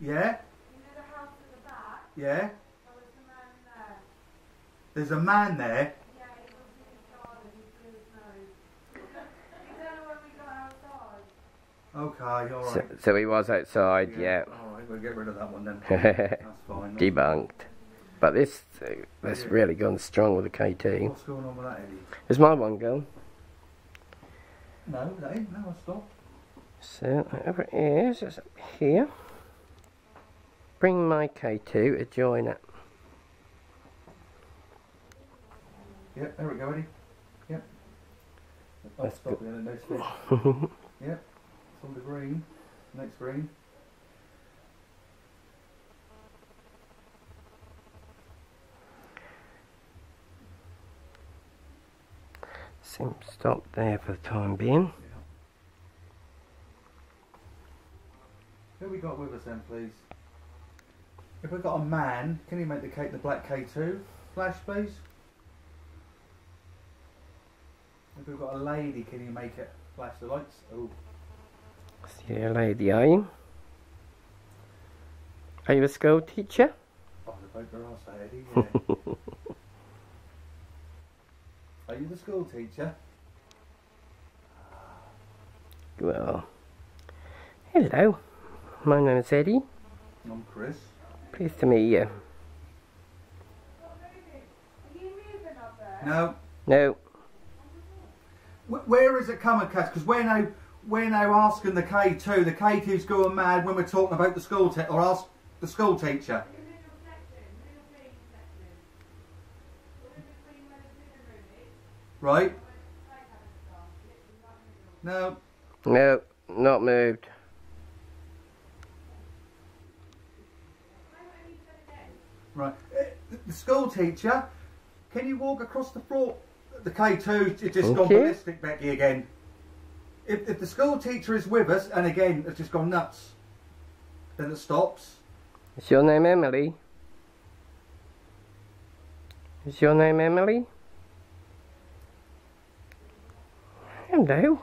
Yeah? You know the house at the back? Yeah? Well, there's a man there. There's a man there. Yeah, he was in his garden. He blew his nose. you don't know when we got outside. Okay, alright. So, so he was outside, yeah. Alright, we'll get rid of that one then. That's fine. Debunked. But this, uh, this really gone strong with the K2. What's going on with that, Eddie? Is my one gone? No, that ain't. No, I stopped. So whatever it is, it's up here. Bring my K2 to join it. Yep, there we go, Eddie. Yep. That's stop there, no stick. Yep. It's on the green. Next green. Seems stop there for the time being. Who we got with us then, please? If we've got a man, can you make the K, the black K2 flash, please? If we've got a lady, can you make it flash the lights? Oh, See you lady, are you? Are you a school teacher? oh the boat ass, Eddie. Yeah. Are you the school teacher? Well, hello. My name is Eddie. I'm Chris. Pleased to meet you. Are you moving up there? No. No, Where is it coming, Cass? Because we're now we're now asking the K2. The K2's going mad when we're talking about the school te- or ask the school teacher. Right? the middle section, middle playing section. The one between where the living room is, Right? where the playground starts. Literally right in the no, middle. not moved. Why don't you turn it in? Right. Uh, the- school teacher, can you walk across the floor? The K2 it's just gone ballistic, Becky, again. If, if the school teacher is with us, and again, it's just gone nuts, then it stops. Is your name Emily? Is your name Emily? Hello.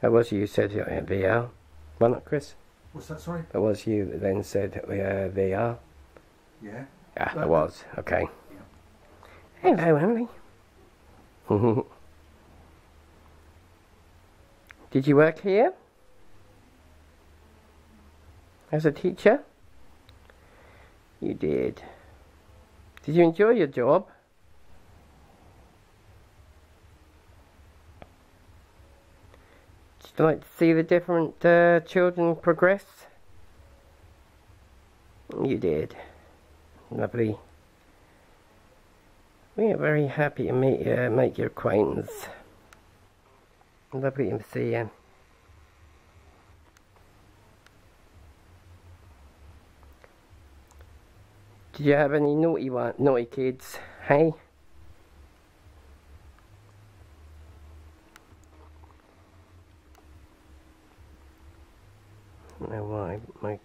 That was you said uh, they are. Why not Chris. What's that, sorry? That was you that then said uh, they are. Yeah. Ah, Right. it was. Okay. Hello, Emily. Did you work here? As a teacher? You did. Did you enjoy your job? You like to see the different uh, children progress? You did. Lovely. We are very happy to meet you, make your acquaintance. Lovely to see you. Did you have any naughty one, naughty kids? Hey? Know why, my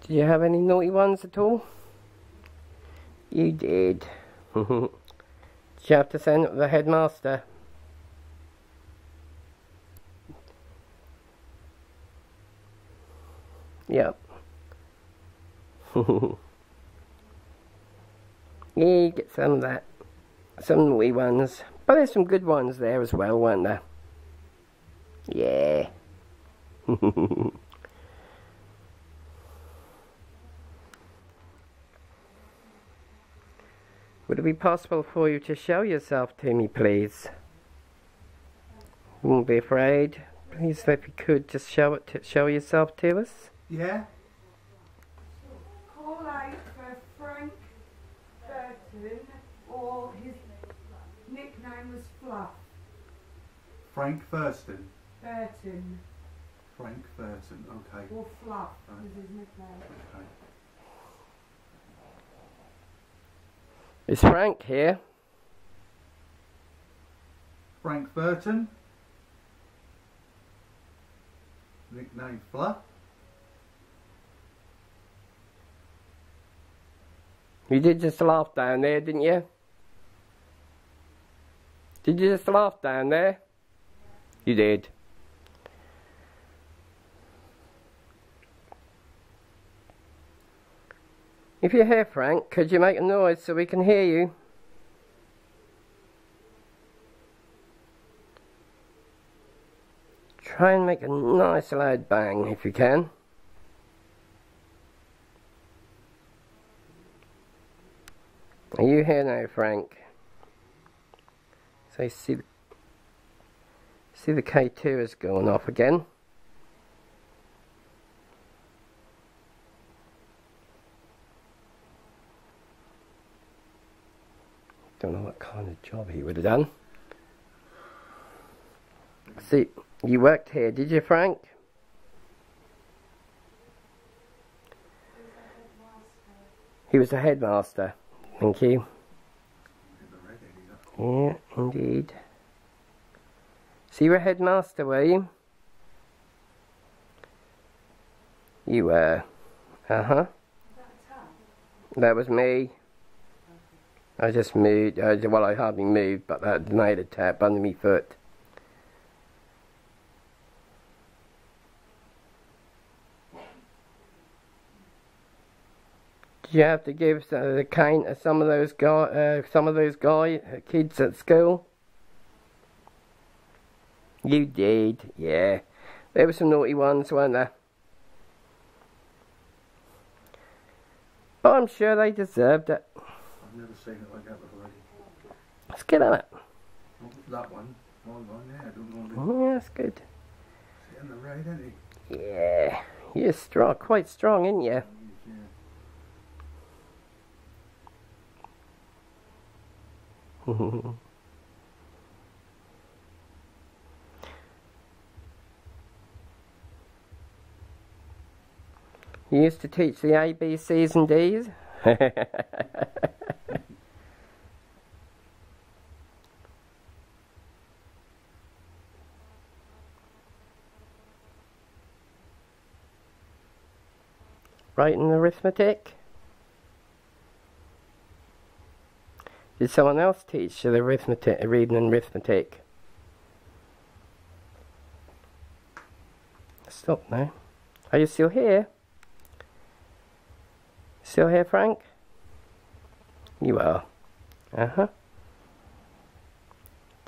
Did you have any naughty ones at all? You did. did you have to send the headmaster? Yep. yeah, you get some of that. Some naughty ones. But there's some good ones there as well, weren't there? Yeah. Would it be possible for you to show yourself to me, please? You won't be afraid. Please, if you could, just show it. To, show yourself to us. Yeah? Call out for Frank Burton, or his nickname was Fluff. Frank Thurston. Burton, Frank Burton. Okay. or Fluff Right. was his nickname. Okay. Is Frank here? Frank Burton. Nickname Fluff. You did just laugh down there, didn't you? Did you just laugh down there? You did. If you're here, Frank, could you make a noise so we can hear you? Try and make a nice loud bang if you can. Are you here now, Frank? So you see, see the K2 is going off again. Don't know what kind of job he would have done. See, you worked here, did you, Frank? He was a headmaster. Thank you. Yeah, indeed. So you were headmaster, were you? You were. Uh-huh. That was me. I just moved, uh, well I hardly moved, but that made a tap under my foot. Did you have to give uh, the to some of those guy, uh, some of those guy uh, kids at school? You did, yeah. There were some naughty ones, weren't there? But I'm sure they deserved it. I've never seen it like that before. Let's get on it. Oh, that one. Yeah. I don't want Oh, yeah, that's good. sit in the rain, isn't he? Yeah, you're strong, quite strong, ain't you? Yeah. you used to teach the A, B, C's and D's? Writing arithmetic? Did someone else teach you the arithmetic, reading and arithmetic? Stop now. Are you still here? Still here, Frank? You are. Uh huh.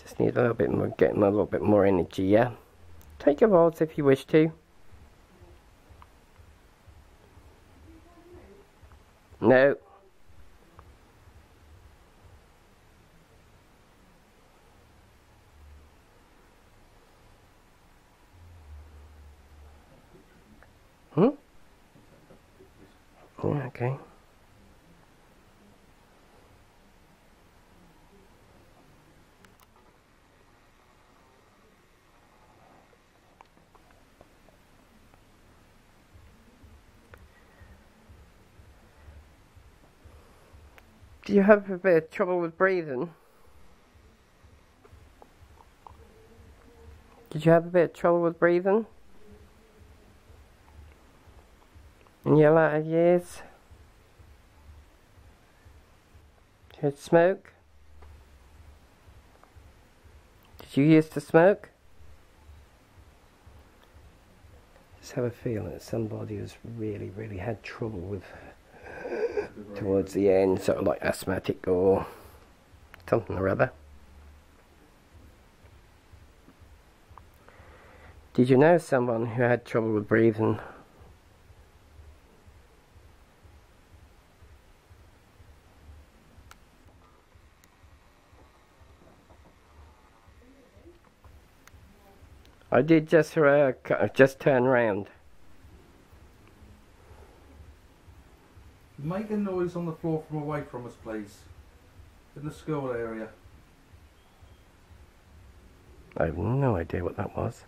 Just need a little bit more, getting a little bit more energy, yeah? Take your rolls if you wish to. No. Hmm? Okay. Do you have a bit of trouble with breathing? Did you have a bit of trouble with breathing? In your latter years? You smoke? Did you used to smoke? Just have a feeling that somebody has really, really had trouble with towards the end, sort of like asthmatic or something or other. Did you know someone who had trouble with breathing? I did just uh, just turn round. Make a noise on the floor from away from us, please. In the school area. I have no idea what that was.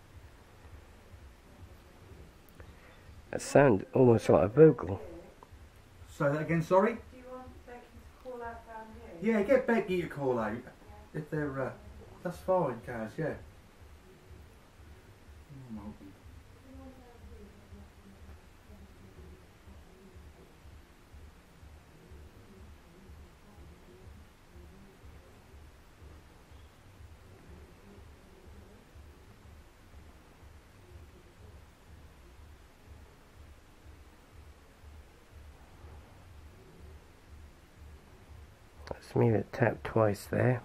That sounded almost like a vocal. Say that again, sorry? Do you want Becky to call out down here? Yeah, get Becky to call out. If they're, uh, that's fine, Kaz, yeah. Let's move it tap twice there.